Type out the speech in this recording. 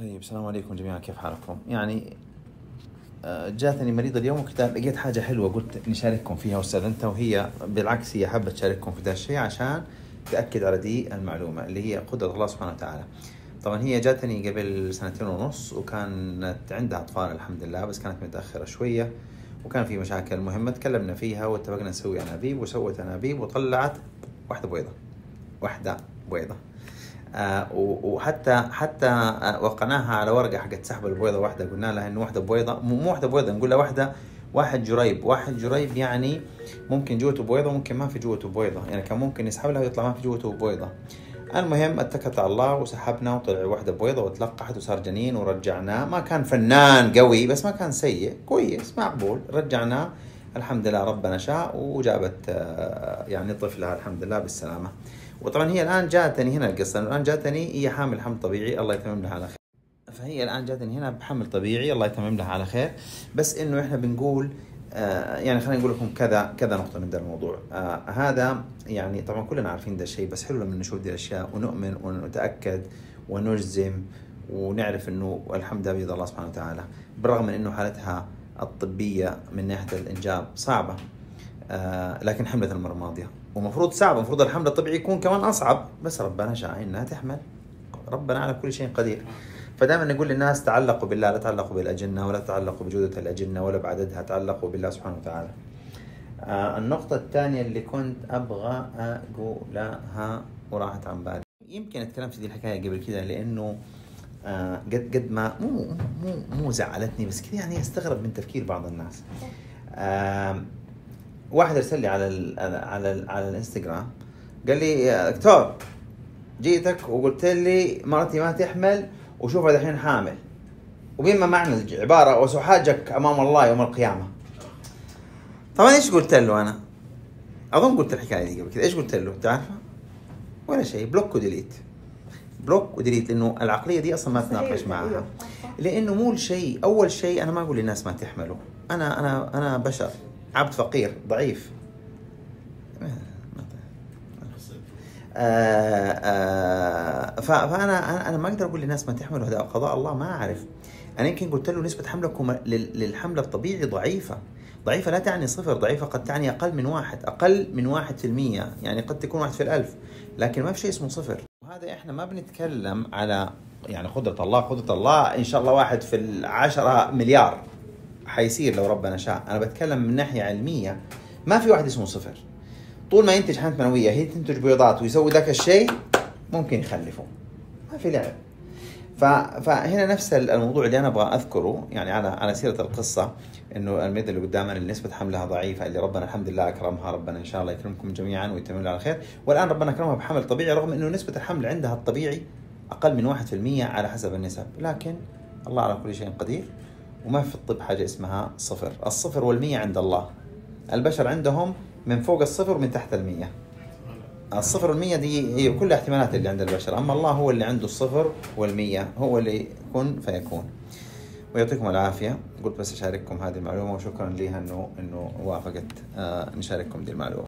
طيب السلام عليكم جميعا كيف حالكم؟ يعني آه، جاتني مريضة اليوم وكتاب لقيت حاجة حلوة قلت نشارككم فيها واستاذنتها وهي بالعكس هي حابة تشارككم في ذا الشيء عشان تأكد على دي المعلومة اللي هي قدرة الله سبحانه وتعالى. طبعا هي جاتني قبل سنتين ونص وكانت عندها أطفال الحمد لله بس كانت متأخرة شوية وكان في مشاكل مهمة تكلمنا فيها واتفقنا نسوي أنابيب وسوت أنابيب وطلعت واحدة بيضة واحدة بيضة وحتى حتى آه وقعناها على ورقة حقت سحب البويضة واحدة قلنا لها إنه واحدة بويضة. مو واحدة بويضة نقول لها واحدة واحد جريب. واحد جريب يعني ممكن جوته بويضة ممكن ما في جوته بويضة. يعني كان ممكن يسحب لها ويطلع ما في جوته بويضة. المهم اتكلت على الله وسحبنا وطلع واحدة بويضة وتلقحت وصار جنين ورجعناه. ما كان فنان قوي بس ما كان سيء كويس مقبول رجعناه الحمد لله ربنا شاء وجابت آه يعني طفلها الحمد لله بالسلامة. وطبعا هي الآن جاتني هنا القصة الآن جاتني هي حامل حمل طبيعي الله يتمم لها على خير. فهي الآن جاتني هنا بحمل طبيعي الله يتمم لها على خير. بس إنه إحنا بنقول آه يعني خلينا نقول لكم كذا كذا نقطة من ذا الموضوع. آه هذا يعني طبعا كلنا عارفين ذا الشيء بس حلو لما نشوف ذي الأشياء ونؤمن ونتأكد ونجزم ونعرف إنه الحمد لله بيد الله سبحانه وتعالى. بالرغم من إنه حالتها الطبية من ناحية الإنجاب صعبة. آه لكن حملت المره الماضيه ومفروض صعب المفروض الحمل الطبيعي يكون كمان أصعب. بس ربنا شاء إنها تحمل. ربنا على كل شيء قدير. فدائما نقول للناس تعلقوا بالله لا تعلقوا بالأجنة ولا تعلقوا بجودة الأجنة ولا بعددها. تعلقوا بالله سبحانه وتعالى. آه النقطة الثانية اللي كنت أبغى أقولها وراحت عن بالي. يمكن اتكلمت في دي الحكاية قبل كذا لأنه آه قد قد ما مو مو مو زعلتني بس كذا يعني أستغرب من تفكير بعض الناس. آه واحد ارسل لي على ال على ال على الإنستغرام قال لي يا دكتور جيتك وقلت لي مرتي ما تحمل وشوفها دحين حامل وبما معنى العبارة وسحاجك أمام الله يوم القيامة طبعا إيش قلت له أنا؟ أظن قلت الحكاية دي قبل كذا إيش قلت له؟ تعرفها؟ ولا شيء block و delete block و delete لأنه العقلية دي أصلا ما تناقش معها. لأنه مو الشيء أول شيء أنا ما أقول للناس ما تحملوا. أنا أنا أنا بشر عبد فقير ضعيف. آه آه فأنا أنا ما أقدر أقول للناس ما تحملوا هذا قضاء الله ما أعرف. أنا يمكن قلت له نسبة حملكم للحمل الطبيعي ضعيفة. ضعيفة لا تعني صفر ضعيفة قد تعني أقل من واحد أقل من واحد في المية. يعني قد تكون واحد في الألف لكن ما في شيء اسمه صفر. وهذا إحنا ما بنتكلم على يعني قدرة الله. قدرة الله إن شاء الله واحد في العشرة مليار حيصير لو ربنا شاء. أنا بتكلم من ناحية علمية. ما في واحد اسمه صفر. طول ما ينتج حملة منوية هي تنتج بيضات ويسوي ذاك الشيء ممكن يخلفه. ما في لعب. فهنا نفس الموضوع اللي أنا أبغى أذكره يعني على على سيرة القصة إنه الميد اللي قدامنا اللي نسبه حملها ضعيفة اللي ربنا الحمد لله أكرمها ربنا إن شاء الله يكرمكم جميعا ويتمم على خير. والآن ربنا أكرمها بحمل طبيعي رغم إنه نسبة الحمل عندها الطبيعي أقل من 1% على حسب النسب. لكن الله على كل شيء قدير وما في الطب حاجة اسمها صفر. الصفر والمية عند الله. البشر عندهم من فوق الصفر ومن تحت المية. الصفر والمية دي هي كل احتمالات اللي عند البشر أما الله هو اللي عنده الصفر والمية هو اللي كن فيكون. ويعطيكم العافية. قلت بس أشارككم هذه المعلومة وشكرا لها أنه أنه وافقت آه نشارككم دي المعلومة.